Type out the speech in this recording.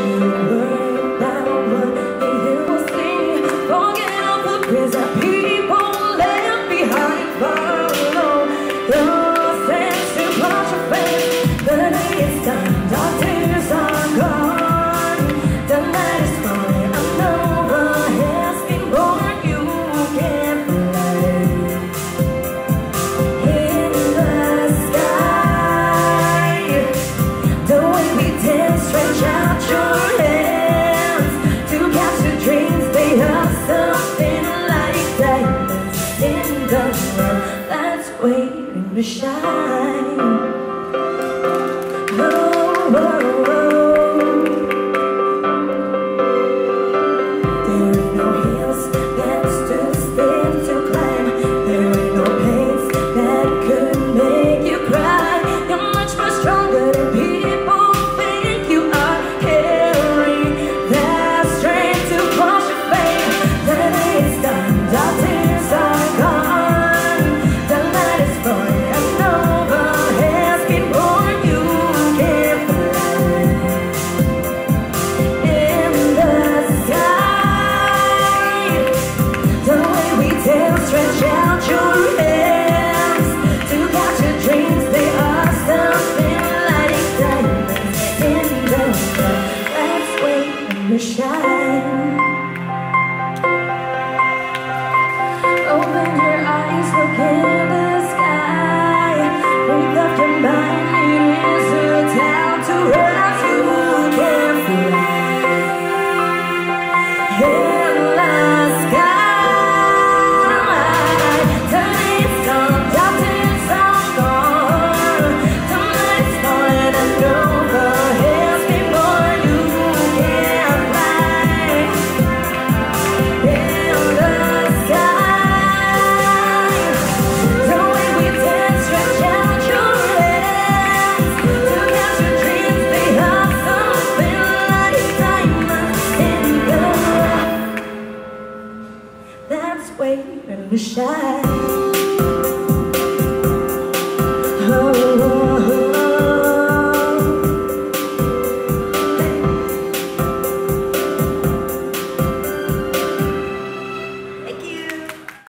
waiting to shine. Shine. Open your eyes, look in we shine.